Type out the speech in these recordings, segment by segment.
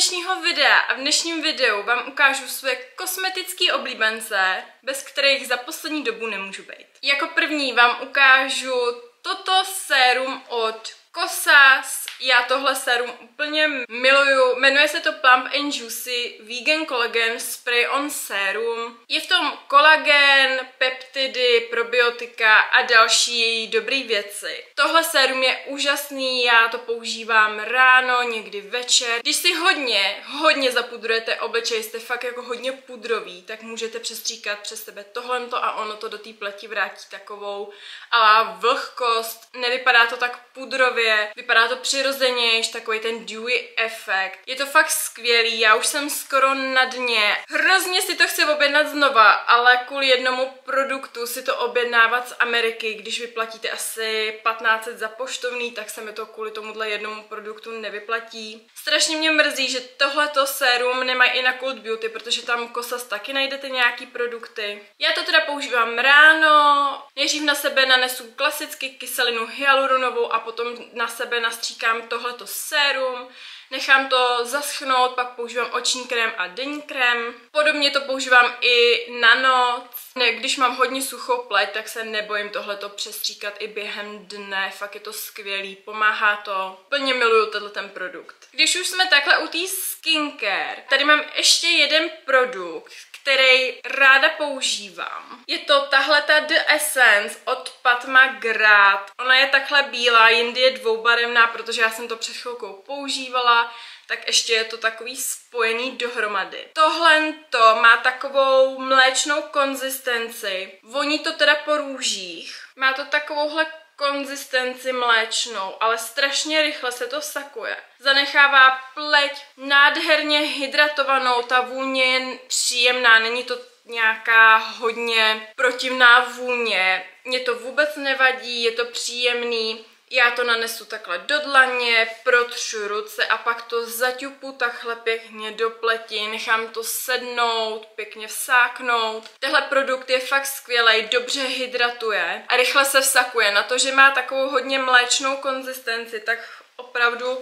dnešního videa a v dnešním videu vám ukážu své kosmetické oblíbence, bez kterých za poslední dobu nemůžu být. Jako první vám ukážu toto sérum od Kosas, já tohle sérum úplně miluju, jmenuje se to Plump and Juicy Vegan Collagen Spray on Serum. Je v tom kolagen, peptidy, probiotika a další dobré věci. Tohle sérum je úžasný, já to používám ráno, někdy večer. Když si hodně, hodně zapudrujete obličej, jste fakt jako hodně pudrový, tak můžete přestříkat přes sebe tohle a ono to do té pleti vrátí takovou a vlhkost. Nevypadá to tak pudrově, barvě, vypadá to přirozenějš, takový ten dewy efekt. Je to fakt skvělý, já už jsem skoro na dně. Hrozně si to chci objednat znova, ale kvůli jednomu produktu si to objednávat z Ameriky, když vyplatíte asi 15 za poštovný, tak se mi to kvůli tomuhle jednomu produktu nevyplatí. Strašně mě mrzí, že tohleto sérum nemají i na Cold Beauty, protože tam kosas taky najdete nějaký produkty. Já to teda používám ráno, nejdřív na sebe nanesu klasicky kyselinu hyaluronovou a potom na sebe nastříkám tohleto sérum, nechám to zaschnout, pak používám oční krém a denní krém. Podobně to používám i na noc. Ne, když mám hodně suchou pleť, tak se nebojím tohleto přestříkat i během dne, fakt je to skvělý, pomáhá to. Plně miluju tenhle ten produkt. Když už jsme takhle u té skincare, tady mám ještě jeden produkt, který ráda používám. Je to tahle ta The Essence od Patma Grad. Ona je takhle bílá, jindy je dvoubarevná, protože já jsem to před chvilkou používala tak ještě je to takový spojený dohromady. Tohle to má takovou mléčnou konzistenci, voní to teda po růžích, má to takovouhle konzistenci mléčnou, ale strašně rychle se to sakuje. Zanechává pleť nádherně hydratovanou, ta vůně je příjemná, není to nějaká hodně protivná vůně. Mě to vůbec nevadí, je to příjemný. Já to nanesu takhle do dlaně, protřu ruce a pak to zaťupu takhle pěkně do pleti, nechám to sednout, pěkně vsáknout. Tenhle produkt je fakt skvělý, dobře hydratuje a rychle se vsakuje. Na to, že má takovou hodně mléčnou konzistenci, tak opravdu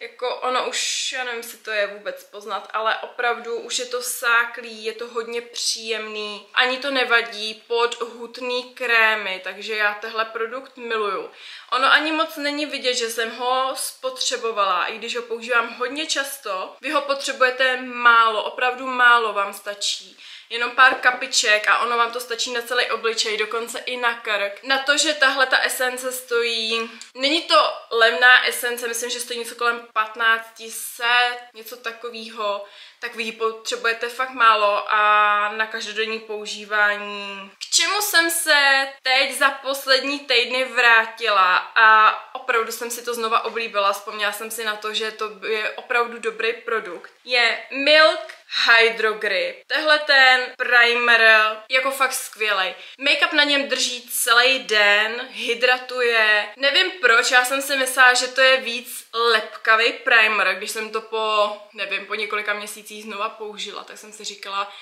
jako ono už, já nevím, jestli to je vůbec poznat, ale opravdu už je to sáklý, je to hodně příjemný, ani to nevadí pod hutný krémy, takže já tehle produkt miluju. Ono ani moc není vidět, že jsem ho spotřebovala, i když ho používám hodně často. Vy ho potřebujete málo, opravdu málo vám stačí jenom pár kapiček a ono vám to stačí na celý obličej, dokonce i na krk. Na to, že tahle ta esence stojí, není to levná esence, myslím, že stojí něco kolem 1500, něco takového, tak vy ji potřebujete fakt málo a na každodenní používání. K čemu jsem se teď za poslední týdny vrátila a opravdu jsem si to znova oblíbila, vzpomněla jsem si na to, že to je opravdu dobrý produkt. Je Milk Hydro Grip. Tehle ten primer jako fakt skvělý. Make-up na něm drží celý den, hydratuje. Nevím proč, já jsem si myslela, že to je víc lepkavý primer, když jsem to po, nevím, po několika měsících znova použila, tak jsem si říkala,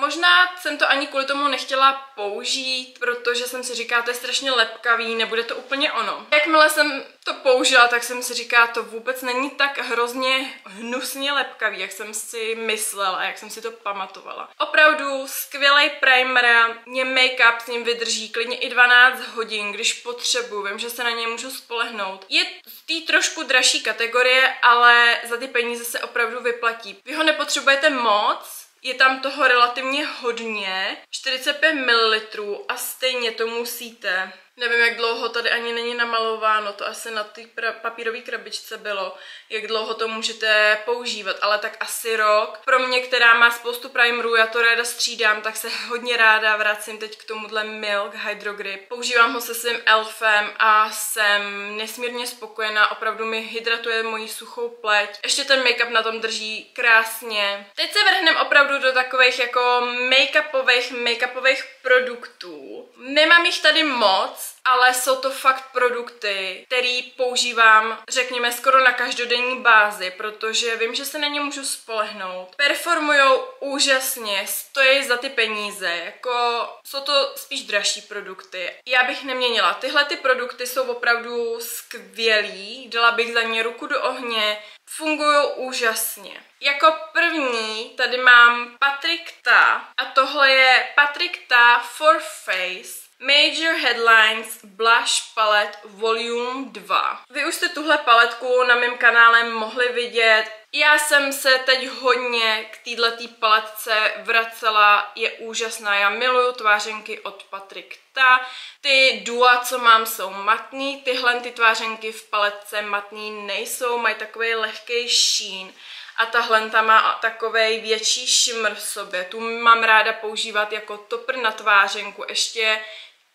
Možná jsem to ani kvůli tomu nechtěla použít, protože jsem si říkala, to je strašně lepkavý, nebude to úplně ono. Jakmile jsem to použila, tak jsem si říkala, to vůbec není tak hrozně hnusně lepkavý, jak jsem si myslela, jak jsem si to pamatovala. Opravdu skvělý primer, mě make-up s ním vydrží klidně i 12 hodin, když potřebuji, vím, že se na něj můžu spolehnout. Je z té trošku dražší kategorie, ale za ty peníze se opravdu vyplatí. Vy ho nepotřebujete moc, je tam toho relativně hodně, 45 ml a stejně to musíte Nevím, jak dlouho tady ani není namalováno, to asi na té papírové krabičce bylo, jak dlouho to můžete používat, ale tak asi rok. Pro mě, která má spoustu primerů, já to ráda střídám, tak se hodně ráda vracím teď k tomuhle Milk Hydro Grip. Používám ho se svým elfem a jsem nesmírně spokojená, opravdu mi hydratuje moji suchou pleť. Ještě ten make-up na tom drží krásně. Teď se vrhneme opravdu do takových jako make-upových, make-upových produktů. Nemám jich tady moc, ale jsou to fakt produkty, který používám, řekněme, skoro na každodenní bázi, protože vím, že se na ně můžu spolehnout. Performujou úžasně, stojí za ty peníze, jako jsou to spíš dražší produkty. Já bych neměnila. Tyhle ty produkty jsou opravdu skvělý, dala bych za ně ruku do ohně, fungují úžasně. Jako první tady mám Patrick Ta a tohle je Patrick Ta For Face Major Headlines Blush Palette Volume 2. Vy už jste tuhle paletku na mém kanále mohli vidět. Já jsem se teď hodně k této paletce vracela, je úžasná. Já miluju tvářenky od Patrick Ta. Ty dua, co mám, jsou matný. Tyhle ty tvářenky v paletce matný nejsou, mají takový lehký sheen a tahle ta má takový větší šimr v sobě. Tu mám ráda používat jako topr na tvářenku, ještě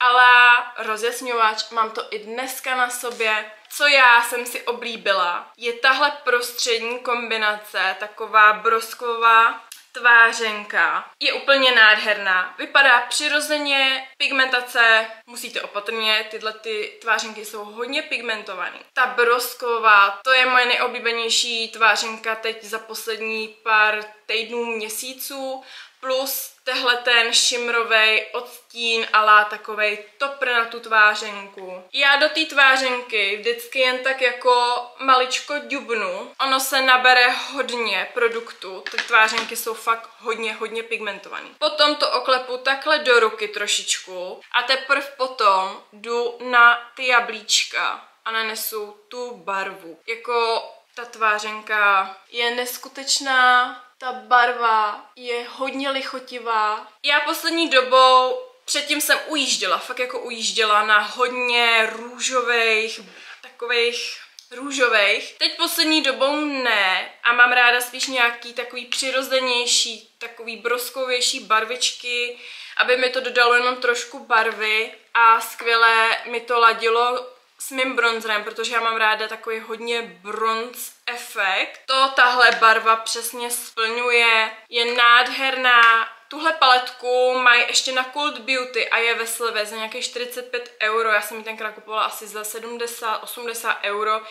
ale rozjasňovač, mám to i dneska na sobě. Co já jsem si oblíbila, je tahle prostřední kombinace, taková brosková tvářenka. Je úplně nádherná. Vypadá přirozeně, pigmentace musíte opatrně, tyhle ty tvářenky jsou hodně pigmentované. Ta brosková, to je moje nejoblíbenější tvářenka teď za poslední pár týdnů, měsíců plus tehle ten šimrový odstín ala takovej topr na tu tvářenku. Já do té tvářenky vždycky jen tak jako maličko dubnu. Ono se nabere hodně produktu, ty tvářenky jsou fakt hodně, hodně pigmentovaný. Potom to oklepu takhle do ruky trošičku a teprve potom jdu na ty jablíčka a nanesu tu barvu. Jako ta tvářenka je neskutečná, ta barva je hodně lichotivá. Já poslední dobou předtím jsem ujížděla, fakt jako ujížděla na hodně růžových, takových růžových. Teď poslední dobou ne a mám ráda spíš nějaký takový přirozenější, takový broskovější barvičky, aby mi to dodalo jenom trošku barvy a skvěle mi to ladilo s mým bronzerem, protože já mám ráda takový hodně bronz efekt. To tahle barva přesně splňuje, je nádherná. Tuhle paletku mají ještě na Cult Beauty a je ve slevě za nějakých 45 euro. Já jsem ji tenkrát kupovala asi za 70-80 euro.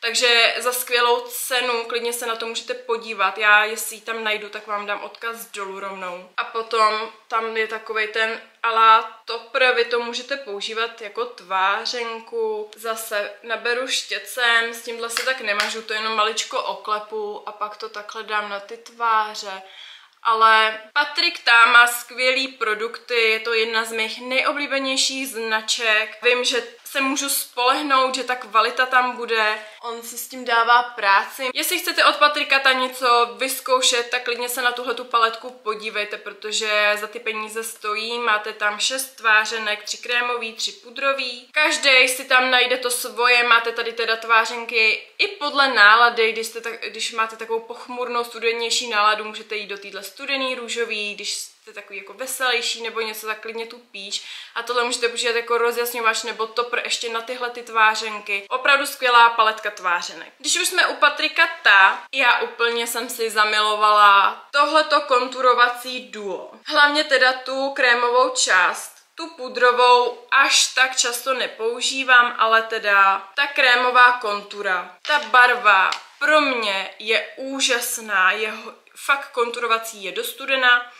Takže za skvělou cenu, klidně se na to můžete podívat. Já, jestli ji tam najdu, tak vám dám odkaz dolů rovnou. A potom tam je takový ten ala topr, vy to můžete používat jako tvářenku. Zase naberu štěcem, s tímhle se tak nemažu, to jenom maličko oklepu a pak to takhle dám na ty tváře. Ale Patrik tam má skvělý produkty, je to jedna z mých nejoblíbenějších značek. Vím, že se můžu spolehnout, že ta kvalita tam bude. On si s tím dává práci. Jestli chcete od Patrikata něco vyzkoušet, tak klidně se na tuhle tu paletku podívejte, protože za ty peníze stojí. Máte tam šest tvářenek, tři krémový, tři pudrový. Každý si tam najde to svoje, máte tady teda tvářenky i podle nálady, když, jste tak, když máte takovou pochmurnou, studenější náladu, můžete jít do téhle studený růžový, když jste takový jako veselější nebo něco, tak klidně tu píč. A tohle můžete použít jako rozjasňovač nebo topr ještě na tyhle ty tvářenky. Opravdu skvělá paletka tvářenek. Když už jsme u Patrika Ta, já úplně jsem si zamilovala tohleto konturovací duo. Hlavně teda tu krémovou část. Tu pudrovou až tak často nepoužívám, ale teda ta krémová kontura, ta barva pro mě je úžasná, je fakt konturovací, je dostudená.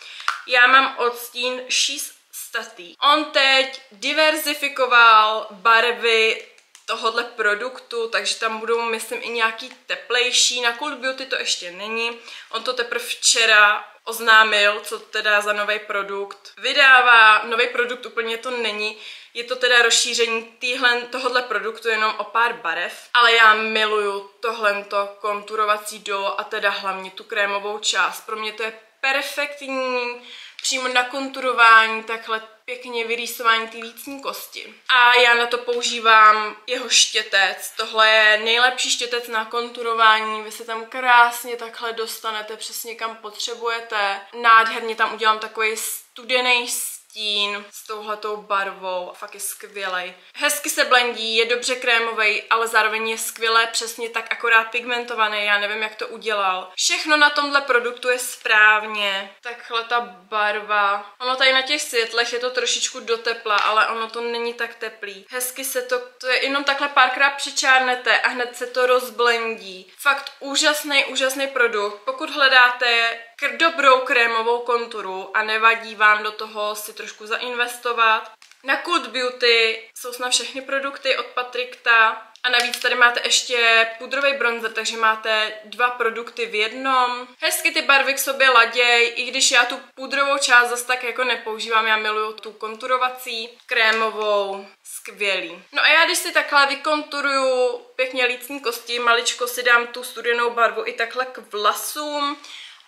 Já mám odstín 6 statý. On teď diverzifikoval barvy tohohle produktu, takže tam budou, myslím, i nějaký teplejší. Na Cult Beauty to ještě není. On to teprve včera oznámil, co teda za nový produkt vydává. Nový produkt úplně to není. Je to teda rozšíření týhle, tohohle produktu jenom o pár barev, ale já miluju tohleto konturovací do a teda hlavně tu krémovou část. Pro mě to je perfektní přímo na konturování, takhle pěkně vyrýsování ty lícní kosti. A já na to používám jeho štětec. Tohle je nejlepší štětec na konturování. Vy se tam krásně takhle dostanete přesně kam potřebujete. Nádherně tam udělám takový studený stín s touhletou barvou. Fakt je skvělej. Hezky se blendí, je dobře krémový, ale zároveň je skvěle přesně tak akorát pigmentovaný. Já nevím, jak to udělal. Všechno na tomhle produktu je správně. Takhle ta barva. Ono tady na těch světlech je to trošičku do tepla, ale ono to není tak teplý. Hezky se to, to je jenom takhle párkrát přečárnete a hned se to rozblendí. Fakt úžasný, úžasný produkt. Pokud hledáte dobrou krémovou konturu a nevadí vám do toho si trošku zainvestovat. Na Cult Beauty jsou snad všechny produkty od Patrikta. A navíc tady máte ještě pudrový bronzer, takže máte dva produkty v jednom. Hezky ty barvy k sobě laděj, i když já tu pudrovou část zase tak jako nepoužívám, já miluju tu konturovací, krémovou, skvělý. No a já když si takhle vykonturuju pěkně lícní kosti, maličko si dám tu studenou barvu i takhle k vlasům,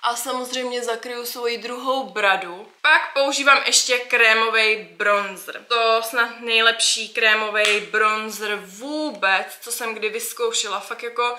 a samozřejmě zakryju svoji druhou bradu. Pak používám ještě krémový bronzer. To snad nejlepší krémový bronzer vůbec, co jsem kdy vyzkoušela. Fakt jako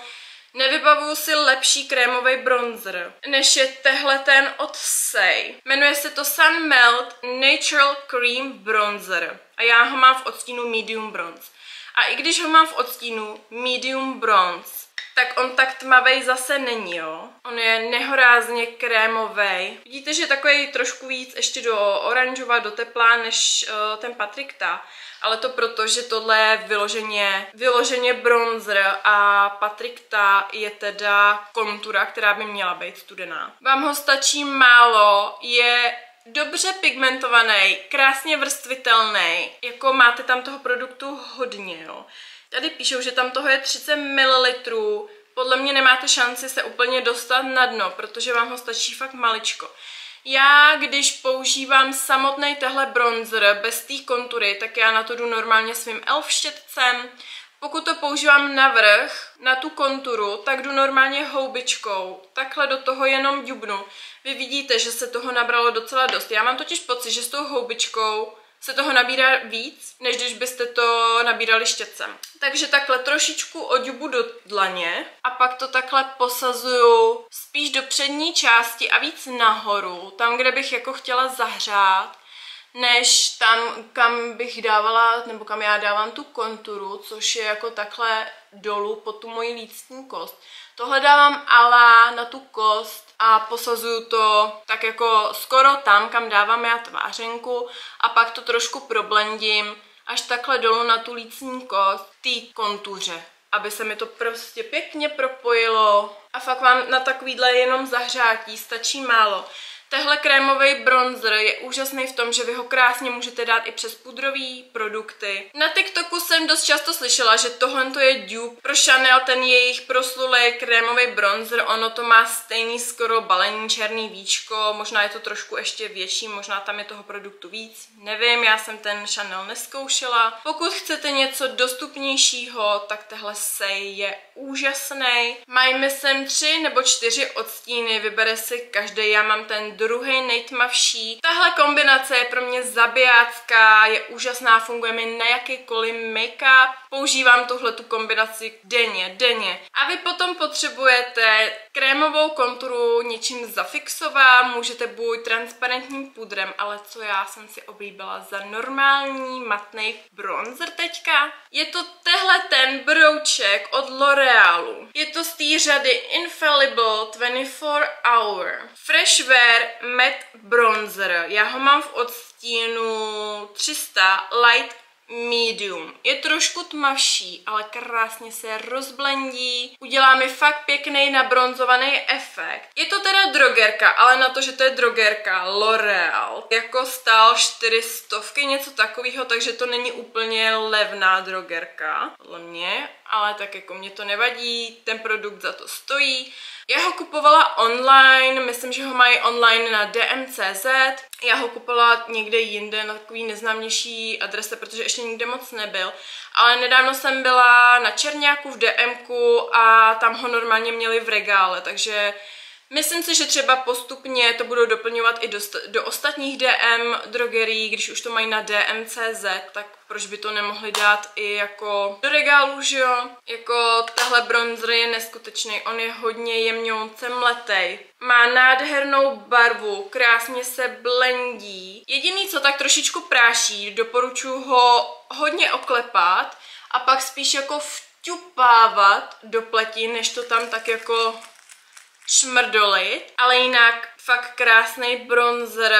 Nevybavuju si lepší krémový bronzer, než je tehle ten od Say. Jmenuje se to Sun Melt Natural Cream Bronzer a já ho mám v odstínu Medium Bronze. A i když ho mám v odstínu Medium Bronze, tak on tak tmavý zase není, jo. On je nehorázně krémový. Vidíte, že je takový trošku víc ještě do oranžova, do tepla, než uh, ten Patrick ta. Ale to proto, že tohle je vyloženě, vyloženě bronzer a Patrick ta je teda kontura, která by měla být studená. Vám ho stačí málo, je dobře pigmentovaný, krásně vrstvitelný, jako máte tam toho produktu hodně, jo. Tady píšou, že tam toho je 30 ml. Podle mě nemáte šanci se úplně dostat na dno, protože vám ho stačí fakt maličko. Já, když používám samotný tehle bronzer bez té kontury, tak já na to jdu normálně svým elf štětcem. Pokud to používám na vrch, na tu konturu, tak jdu normálně houbičkou. Takhle do toho jenom dubnu. Vy vidíte, že se toho nabralo docela dost. Já mám totiž pocit, že s tou houbičkou se toho nabírá víc, než když byste to nabírali štětcem. Takže takhle trošičku oďubu do dlaně a pak to takhle posazuju spíš do přední části a víc nahoru, tam, kde bych jako chtěla zahřát, než tam, kam bych dávala, nebo kam já dávám tu konturu, což je jako takhle dolů po tu moji lícní kost. Tohle dávám ala na tu kost a posazuju to tak jako skoro tam, kam dávám já tvářenku a pak to trošku problendím až takhle dolů na tu lícní kost té kontuře aby se mi to prostě pěkně propojilo a fakt vám na takovýhle jenom zahřátí stačí málo. Tehle krémový bronzer je úžasný v tom, že vy ho krásně můžete dát i přes pudrový produkty. Na TikToku jsem dost často slyšela, že tohle je dupe pro Chanel, ten jejich proslulý krémový bronzer, ono to má stejný skoro balení černý víčko, možná je to trošku ještě větší, možná tam je toho produktu víc, nevím, já jsem ten Chanel neskoušela. Pokud chcete něco dostupnějšího, tak tehle sej je úžasný. Mají sem tři nebo čtyři odstíny, vybere si každý, já mám ten druhý nejtmavší. Tahle kombinace je pro mě zabijácká, je úžasná, funguje mi na jakýkoliv make-up. Používám tuhle tu kombinaci denně, denně. A vy potom potřebujete krémovou konturu něčím zafixovat, můžete buď transparentním pudrem, ale co já jsem si oblíbila za normální matný bronzer teďka. Je to tehle ten brouček od L'Orealu. Je to z té řady Infallible 24 Hour. Fresh Wear Matte Bronzer. Já ho mám v odstínu 300 Light medium. Je trošku tmavší, ale krásně se rozblendí. Udělá mi fakt pěkný nabronzovaný efekt. Je to teda drogerka, ale na to, že to je drogerka L'Oreal, jako stál 400, něco takového, takže to není úplně levná drogerka, podle mě, ale tak jako mě to nevadí, ten produkt za to stojí. Já ho kupovala online, myslím, že ho mají online na DMCZ. Já ho kupovala někde jinde na takový neznámější adrese, protože ještě nikde moc nebyl. Ale nedávno jsem byla na Černáku v DMku a tam ho normálně měli v regále, takže Myslím si, že třeba postupně to budou doplňovat i do, do ostatních DM drogerií, když už to mají na DMCZ, tak proč by to nemohli dát i jako do regálu, že jo? Jako tahle bronzer je neskutečný, on je hodně jemňouce mletej. Má nádhernou barvu, krásně se blendí. Jediný, co tak trošičku práší, doporučuji ho hodně oklepat a pak spíš jako vťupávat do pleti, než to tam tak jako šmrdolit, ale jinak fakt krásný bronzer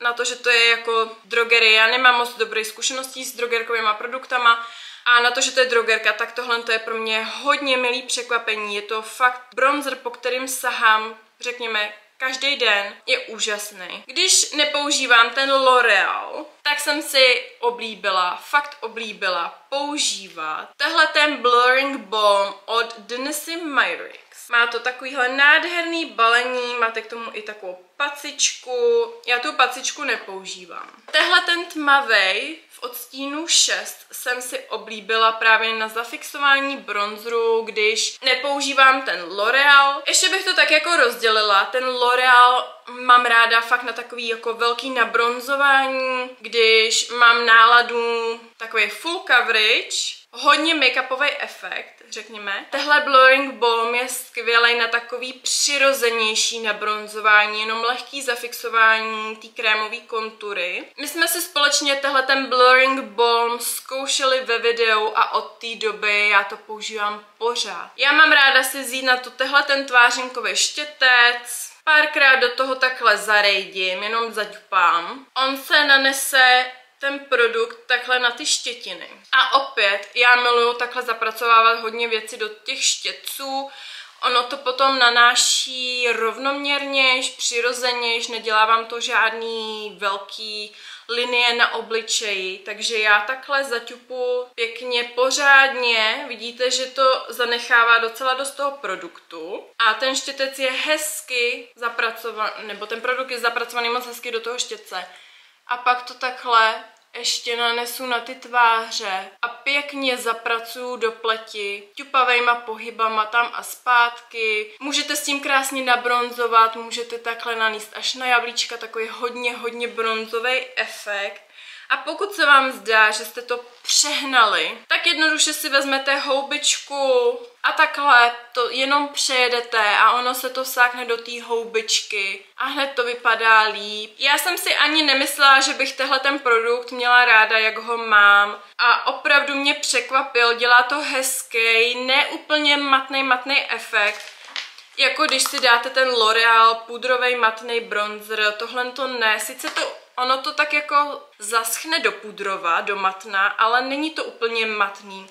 na to, že to je jako drogery. Já nemám moc dobré zkušeností s drogerkovými produktama a na to, že to je drogerka, tak tohle to je pro mě hodně milý překvapení. Je to fakt bronzer, po kterým sahám, řekněme, každý den je úžasný. Když nepoužívám ten L'Oreal, tak jsem si oblíbila, fakt oblíbila používat tehle ten Blurring Balm od Denise Myricks. Má to takovýhle nádherný balení, máte k tomu i takovou pacičku. Já tu pacičku nepoužívám. Tehle ten tmavej v odstínu 6 jsem si oblíbila právě na zafixování bronzeru, když nepoužívám ten L'Oreal. Ještě bych to tak jako rozdělila. Ten L'Oreal mám ráda fakt na takový jako velký nabronzování, když mám náladu takový full coverage, hodně make-upový efekt, řekněme. Tehle Blurring Balm je skvělý na takový přirozenější nabronzování, jenom lehký zafixování té krémové kontury. My jsme si společně tehle ten Blurring Balm zkoušeli ve videu a od té doby já to používám pořád. Já mám ráda si vzít na to tehle ten tvářinkový štětec, párkrát do toho takhle zarejdím, jenom zaďupám. On se nanese ten produkt takhle na ty štětiny. A opět, já miluju takhle zapracovávat hodně věci do těch štětců, Ono to potom nanáší rovnoměrnějš, přirozenějš, nedělá vám to žádný velký linie na obličeji, takže já takhle zaťupu pěkně pořádně, vidíte, že to zanechává docela dost toho produktu. A ten štětec je hezky zapracovaný, nebo ten produkt je zapracovaný moc hezky do toho štětce a pak to takhle ještě nanesu na ty tváře a pěkně zapracuju do pleti ťupavejma pohybama tam a zpátky. Můžete s tím krásně nabronzovat, můžete takhle naníst až na jablíčka, takový hodně, hodně bronzový efekt. A pokud se vám zdá, že jste to přehnali, tak jednoduše si vezmete houbičku a takhle to jenom přejedete a ono se to sákne do té houbičky a hned to vypadá líp. Já jsem si ani nemyslela, že bych tehle ten produkt měla ráda, jak ho mám a opravdu mě překvapil, dělá to hezký, neúplně matný matný efekt, jako když si dáte ten L'Oreal pudrový matný bronzer, tohle to ne, sice to ono to tak jako zaschne do pudrova, do matna, ale není to úplně matný.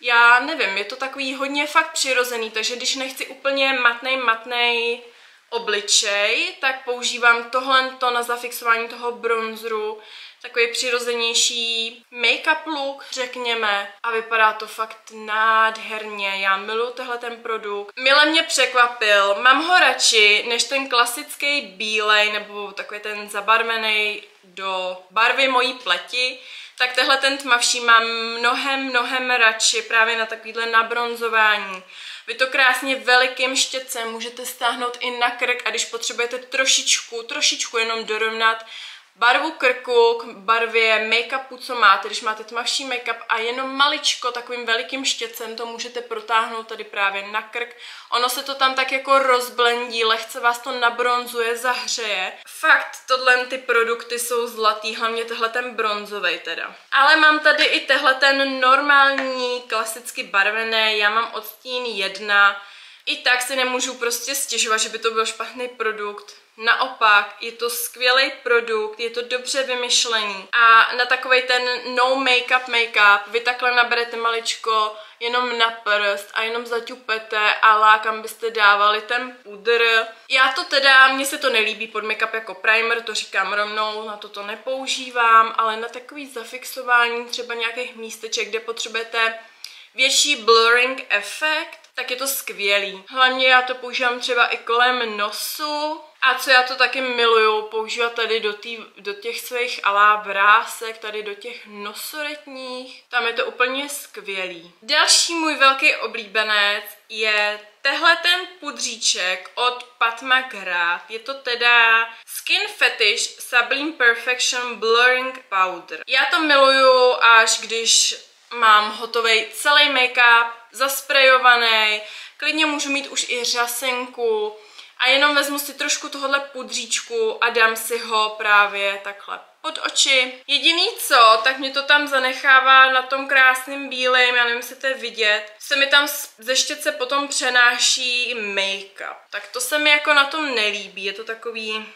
Já nevím, je to takový hodně fakt přirozený, takže když nechci úplně matnej, matnej obličej, tak používám tohle to na zafixování toho bronzeru, takový přirozenější make-up look, řekněme, a vypadá to fakt nádherně. Já miluji tenhle ten produkt. Mile mě překvapil, mám ho radši než ten klasický bílej nebo takový ten zabarvený do barvy mojí pleti, tak tehle ten tmavší mám mnohem, mnohem radši právě na takovýhle nabronzování. Vy to krásně velikým štětcem můžete stáhnout i na krk a když potřebujete trošičku, trošičku jenom dorovnat barvu krku k barvě make-upu, co máte, když máte tmavší make-up a jenom maličko takovým velikým štěcem to můžete protáhnout tady právě na krk. Ono se to tam tak jako rozblendí, lehce vás to nabronzuje, zahřeje. Fakt, tohle ty produkty jsou zlatý, hlavně tehle ten bronzový teda. Ale mám tady i tehle ten normální, klasicky barvený, já mám odstín 1, i tak si nemůžu prostě stěžovat, že by to byl špatný produkt Naopak, je to skvělý produkt, je to dobře vymyšlený a na takový ten no make-up make-up vy takhle naberete maličko jenom na prst a jenom zaťupete a lákam byste dávali ten pudr. Já to teda, mně se to nelíbí pod make-up jako primer, to říkám rovnou, na to to nepoužívám, ale na takový zafixování třeba nějakých místeček, kde potřebujete větší blurring efekt, tak je to skvělý. Hlavně já to používám třeba i kolem nosu, a co já to taky miluju, používat tady do, tý, do těch svých alá vrásek, tady do těch nosoretních, tam je to úplně skvělý. Další můj velký oblíbenec je tehle ten pudříček od Pat McGrath. Je to teda Skin Fetish Sublime Perfection Blurring Powder. Já to miluju až když mám hotový celý make-up, zasprejovaný, klidně můžu mít už i řasenku, a jenom vezmu si trošku tohohle pudříčku a dám si ho právě takhle pod oči. Jediný co, tak mě to tam zanechává na tom krásným bílém, já nevím, jestli to je vidět, se mi tam ze štětce potom přenáší make-up. Tak to se mi jako na tom nelíbí, je to takový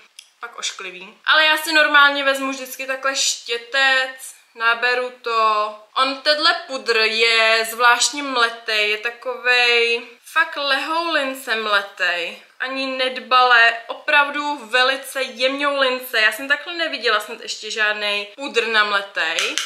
pak ošklivý. Ale já si normálně vezmu vždycky takhle štětec, naberu to. On tenhle pudr je zvláštně mletej, je takovej fakt lehoulince mletej. ani nedbale, opravdu velice jemnou lince. Já jsem takhle neviděla snad ještě žádný pudr namletej.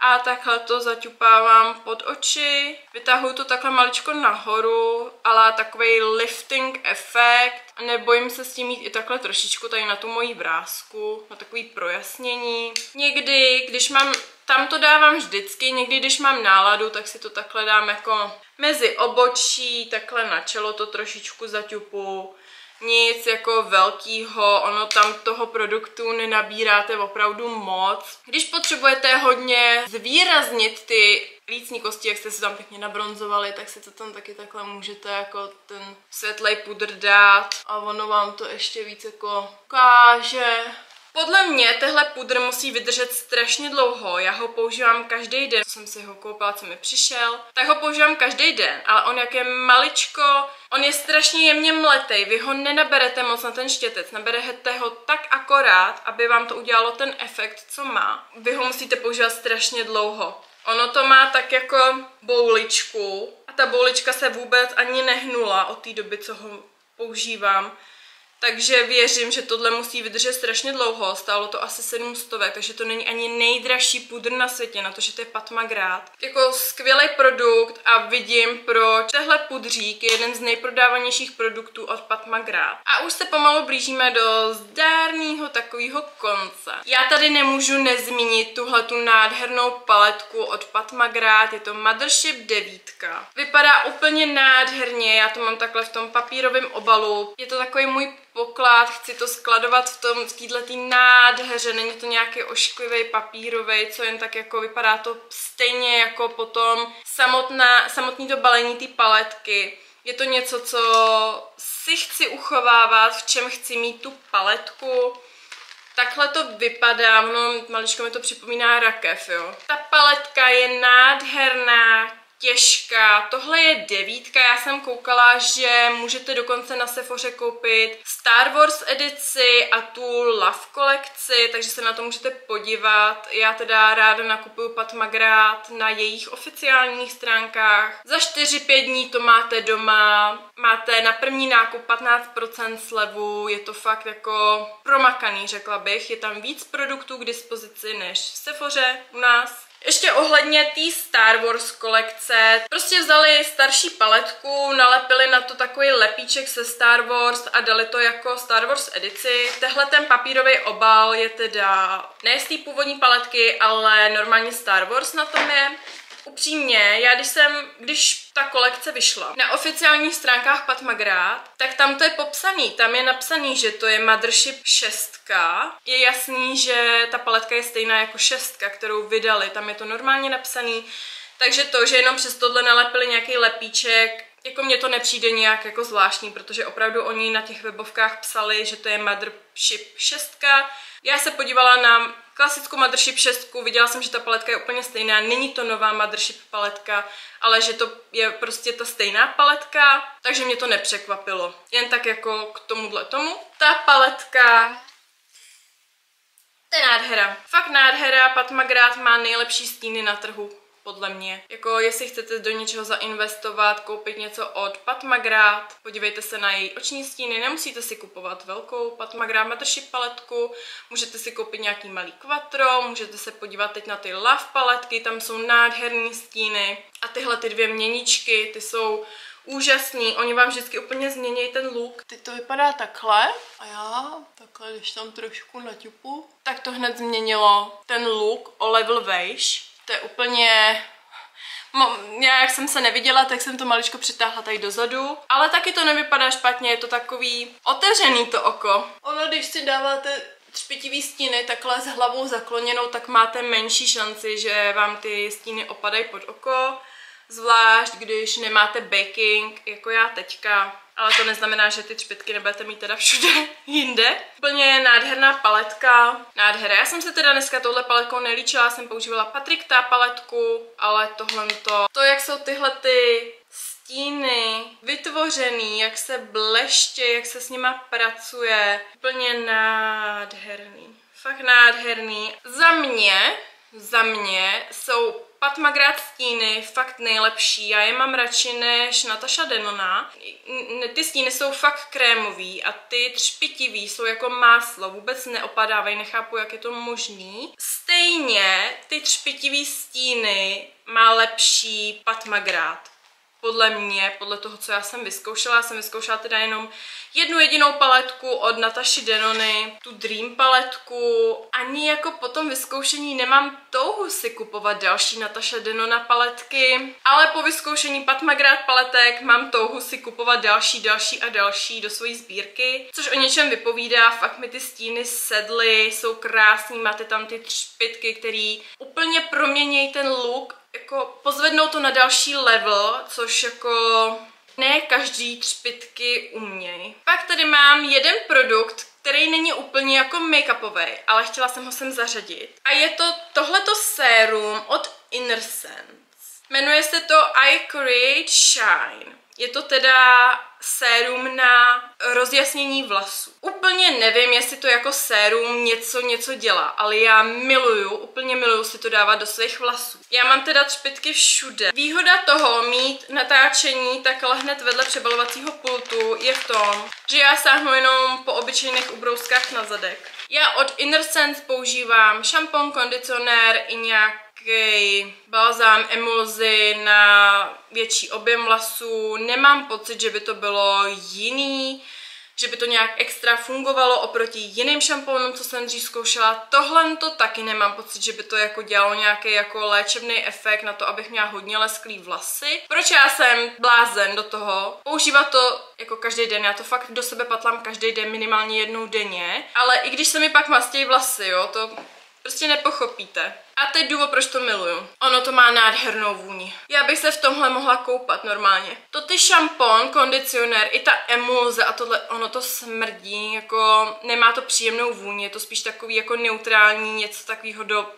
A takhle to zaťupávám pod oči, vytahuju to takhle maličko nahoru, ale takový lifting efekt. Nebojím se s tím mít i takhle trošičku tady na tu moji vrázku, na takový projasnění. Někdy, když mám, tam to dávám vždycky, někdy, když mám náladu, tak si to takhle dám jako mezi obočí, takhle na čelo to trošičku zaťupu nic jako velkýho, ono tam toho produktu nenabíráte opravdu moc. Když potřebujete hodně zvýraznit ty lícní kosti, jak jste si tam pěkně nabronzovali, tak si to tam taky takhle můžete jako ten světlej pudr dát a ono vám to ještě víc jako káže. Podle mě tehle pudr musí vydržet strašně dlouho, já ho používám každý den, jsem si ho koupila, co mi přišel, tak ho používám každý den, ale on jak je maličko, on je strašně jemně mletej, vy ho nenaberete moc na ten štětec, naberete ho tak akorát, aby vám to udělalo ten efekt, co má. Vy ho musíte používat strašně dlouho. Ono to má tak jako bouličku. A ta boulička se vůbec ani nehnula od té doby, co ho používám. Takže věřím, že tohle musí vydržet strašně dlouho, stálo to asi 700, takže to není ani nejdražší pudr na světě, na to, že to je Patmagrát. Jako skvělý produkt a vidím, proč tehle pudřík je jeden z nejprodávanějších produktů od Patmagrát. A už se pomalu blížíme do zdárného takového konce. Já tady nemůžu nezmínit tuhle tu nádhernou paletku od Patmagrát, je to Mothership 9. Vypadá úplně nádherně, já to mám takhle v tom papírovém obalu. Je to takový můj poklad, chci to skladovat v tom, v této nádheře, není to nějaký ošklivý papírový, co jen tak jako vypadá to stejně jako potom samotná, samotný to balení té paletky. Je to něco, co si chci uchovávat, v čem chci mít tu paletku. Takhle to vypadá, no maličko mi to připomíná rakev, jo. Ta paletka je nádherná, těžká. Tohle je devítka, já jsem koukala, že můžete dokonce na Sephoře koupit Star Wars edici a tu Love kolekci, takže se na to můžete podívat. Já teda ráda nakupuju Patmagrát na jejich oficiálních stránkách. Za 4-5 dní to máte doma, máte na první nákup 15% slevu, je to fakt jako promakaný, řekla bych. Je tam víc produktů k dispozici než v Sephoře u nás. Ještě ohledně té Star Wars kolekce, prostě vzali starší paletku, nalepili na to takový lepíček se Star Wars a dali to jako Star Wars edici. Tehle ten papírový obal je teda ne z té původní paletky, ale normálně Star Wars na tom je. Upřímně, já když jsem, když ta kolekce vyšla na oficiálních stránkách Patmagrát, tak tam to je popsaný, tam je napsaný, že to je Mothership 6. Je jasný, že ta paletka je stejná jako 6, kterou vydali, tam je to normálně napsaný, takže to, že jenom přes tohle nalepili nějaký lepíček, jako mně to nepřijde nějak jako zvláštní, protože opravdu oni na těch webovkách psali, že to je Mothership 6. Já se podívala na klasickou Mothership 6, viděla jsem, že ta paletka je úplně stejná, není to nová Mothership paletka, ale že to je prostě ta stejná paletka, takže mě to nepřekvapilo. Jen tak jako k tomuhle tomu. Ta paletka to je nádhera. Fakt nádhera, Patmagrát má nejlepší stíny na trhu podle mě. Jako jestli chcete do něčeho zainvestovat, koupit něco od Patmagrát, podívejte se na její oční stíny, nemusíte si kupovat velkou Patmagrát Mothership paletku, můžete si koupit nějaký malý quattro, můžete se podívat teď na ty Love paletky, tam jsou nádherné stíny a tyhle ty dvě měničky, ty jsou úžasný, oni vám vždycky úplně změní ten look. Teď to vypadá takhle a já takhle, když tam trošku naťupu, tak to hned změnilo ten look o level vejš. To je úplně... Já jak jsem se neviděla, tak jsem to maličko přitáhla tady dozadu, ale taky to nevypadá špatně, je to takový otevřený to oko. Ono, když si dáváte třpitivý stíny takhle s hlavou zakloněnou, tak máte menší šanci, že vám ty stíny opadají pod oko, zvlášť když nemáte baking, jako já teďka ale to neznamená, že ty třpitky nebudete mít teda všude jinde. Úplně nádherná paletka, nádhera. Já jsem se teda dneska touhle paletkou nelíčila, jsem používala Patrick ta paletku, ale tohle to, to jak jsou tyhle ty stíny vytvořený, jak se bleště, jak se s nima pracuje, úplně nádherný. Fakt nádherný. Za mě za mě jsou Magrat stíny fakt nejlepší, já je mám radši než Natasha Denona. Ty stíny jsou fakt krémový a ty třpitivý jsou jako máslo, vůbec neopadávají, nechápu, jak je to možný. Stejně ty třpitivý stíny má lepší Magrat podle mě, podle toho, co já jsem vyzkoušela, já jsem vyzkoušela teda jenom jednu jedinou paletku od Nataši Denony, tu Dream paletku. Ani jako po tom vyzkoušení nemám touhu si kupovat další Natasha Denona paletky, ale po vyzkoušení Patmagrát paletek mám touhu si kupovat další, další a další do své sbírky, což o něčem vypovídá, fakt mi ty stíny sedly, jsou krásný, máte tam ty třpitky, které úplně proměnějí ten look jako pozvednou to na další level, což jako ne každý třpitky uměj. Pak tady mám jeden produkt, který není úplně jako make-upový, ale chtěla jsem ho sem zařadit. A je to tohleto sérum od Inner Sense. Jmenuje se to I Create Shine. Je to teda sérum na rozjasnění vlasů. Úplně nevím, jestli to jako sérum něco něco dělá, ale já miluju, úplně miluju si to dávat do svých vlasů. Já mám teda třpitky všude. Výhoda toho mít natáčení takhle hned vedle přebalovacího pultu je v tom, že já sáhnu jenom po obyčejných ubrouskách na zadek. Já od Inner Sense používám šampon, kondicionér i nějak nějaký balzám, emulzi na větší objem vlasů. Nemám pocit, že by to bylo jiný, že by to nějak extra fungovalo oproti jiným šampónům, co jsem dřív zkoušela. Tohle to taky nemám pocit, že by to jako dělalo nějaký jako léčebný efekt na to, abych měla hodně lesklý vlasy. Proč já jsem blázen do toho? Používat to jako každý den, já to fakt do sebe patlám každý den, minimálně jednou denně. Ale i když se mi pak mastějí vlasy, jo, to prostě nepochopíte. A teď důvod, proč to miluju. Ono to má nádhernou vůni. Já bych se v tomhle mohla koupat normálně. To ty šampon, kondicionér, i ta emulze a tohle, ono to smrdí, jako nemá to příjemnou vůni, je to spíš takový jako neutrální, něco takového do...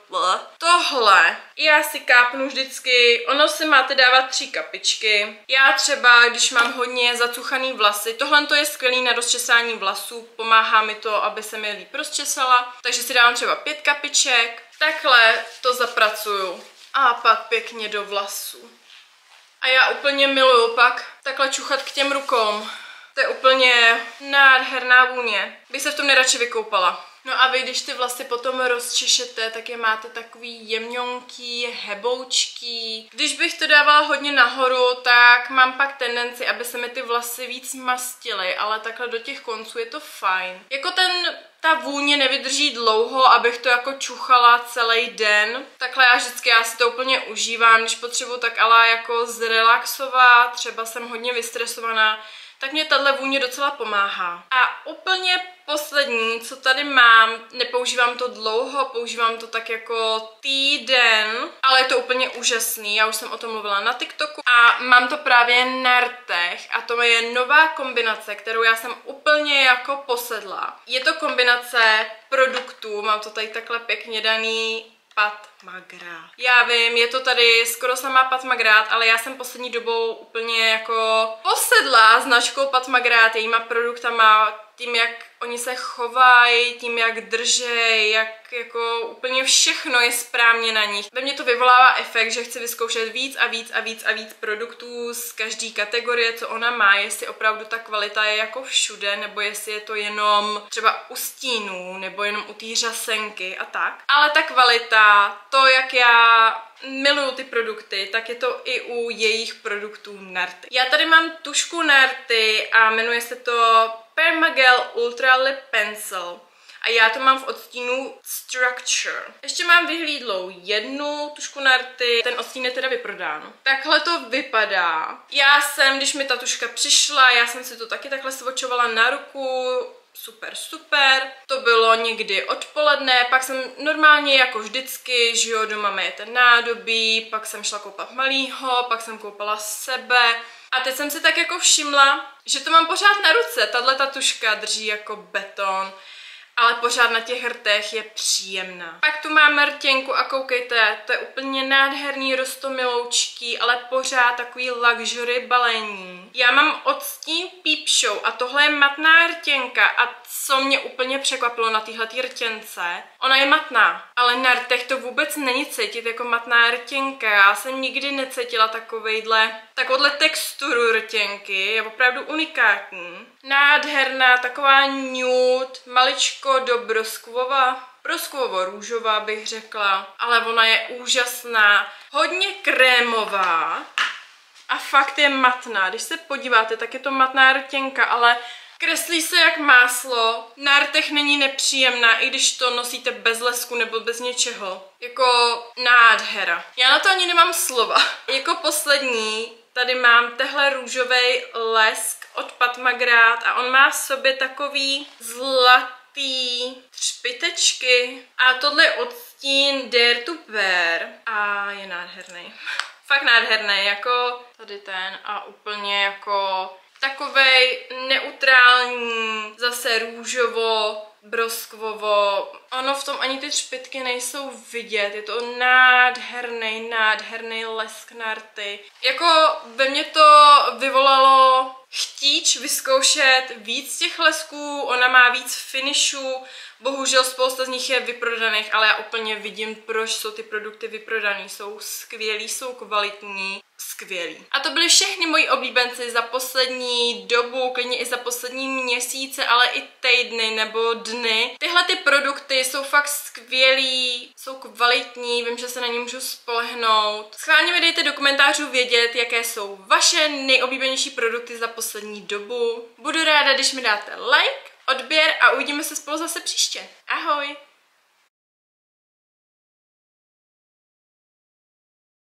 Tohle já si kápnu vždycky, ono si máte dávat tři kapičky. Já třeba, když mám hodně zacuchaný vlasy, tohle to je skvělý na rozčesání vlasů, pomáhá mi to, aby se mi líp rozčesala, takže si dávám třeba pět kapiček, Takhle to zapracuju. A pak pěkně do vlasů. A já úplně miluju pak takhle čuchat k těm rukom. To je úplně nádherná vůně. Bych se v tom nejradši vykoupala. No a vy, když ty vlasy potom rozčešete, tak je máte takový jemňonký, heboučký. Když bych to dávala hodně nahoru, tak mám pak tendenci, aby se mi ty vlasy víc mastily, ale takhle do těch konců je to fajn. Jako ten ta vůně nevydrží dlouho, abych to jako čuchala celý den. Takhle já vždycky, já si to úplně užívám, když potřebuji tak ale jako zrelaxovat, třeba jsem hodně vystresovaná, tak mě tahle vůně docela pomáhá. A úplně poslední, co tady mám, nepoužívám to dlouho, používám to tak jako týden, ale je to úplně úžasný, já už jsem o tom mluvila na TikToku a mám to právě na rtech a to je nová kombinace, kterou já jsem úplně jako posedla. Je to kombinace produktů, mám to tady takhle pěkně daný Pat Magrát. Já vím, je to tady skoro samá Pat Magrát, ale já jsem poslední dobou úplně jako posedla značkou Pat Magrát, jejíma produktama, tím, jak oni se chovají, tím, jak držej, jak jako úplně všechno je správně na nich. Ve mně to vyvolává efekt, že chci vyzkoušet víc a víc a víc a víc produktů z každé kategorie, co ona má, jestli opravdu ta kvalita je jako všude, nebo jestli je to jenom třeba u stínů, nebo jenom u té řasenky a tak. Ale ta kvalita, to, jak já miluju ty produkty, tak je to i u jejich produktů Narty. Já tady mám tušku Narty a jmenuje se to Permagel Ultra Lip Pencil. A já to mám v odstínu Structure. Ještě mám vyhlídlou jednu tušku na rty, ten odstín je teda vyprodán. Takhle to vypadá. Já jsem, když mi ta tuška přišla, já jsem si to taky takhle svočovala na ruku, super, super. To bylo někdy odpoledne, pak jsem normálně jako vždycky, že jo, doma majete nádobí, pak jsem šla koupat malýho, pak jsem koupala sebe. A teď jsem si tak jako všimla, že to mám pořád na ruce, tahle ta tuška drží jako beton. Ale pořád na těch rtech je příjemná. Pak tu máme rtěnku a koukejte, to je úplně nádherný rostomiloučký, ale pořád takový luxury balení. Já mám odstín Peep Show a tohle je matná rtěnka a co mě úplně překvapilo na téhle rtěnce, ona je matná, ale na rtech to vůbec není cítit jako matná rtěnka. Já jsem nikdy necítila takovejhle, takovouhle texturu rtěnky, je opravdu unikátní. Nádherná, taková nude, maličko do broskvova, broskvovo růžová bych řekla, ale ona je úžasná, hodně krémová a fakt je matná. Když se podíváte, tak je to matná rtěnka, ale Kreslí se jak máslo, na rtech není nepříjemná, i když to nosíte bez lesku nebo bez něčeho. Jako nádhera. Já na to ani nemám slova. jako poslední tady mám tehle růžový lesk od Patmagrát a on má v sobě takový zlatý třpitečky a tohle je odstín Dare to Wear a je nádherný. Fakt nádherný, jako tady ten a úplně jako takovej neutrální, zase růžovo, broskvovo. Ono v tom ani ty třpitky nejsou vidět, je to nádherný, nádherný lesk na rty. Jako ve mně to vyvolalo chtíč vyzkoušet víc těch lesků, ona má víc finishů, bohužel spousta z nich je vyprodaných, ale já úplně vidím, proč jsou ty produkty vyprodaný, jsou skvělí, jsou kvalitní, skvělý. A to byly všechny moji oblíbenci za poslední dobu, klidně i za poslední měsíce, ale i týdny nebo dny. Tyhle ty produkty jsou fakt skvělý, jsou kvalitní, vím, že se na ně můžu spolehnout. Schválně mi dejte do komentářů vědět, jaké jsou vaše nejoblíbenější produkty za poslední dobu. Budu ráda, když mi dáte like, odběr a uvidíme se spolu zase příště. Ahoj!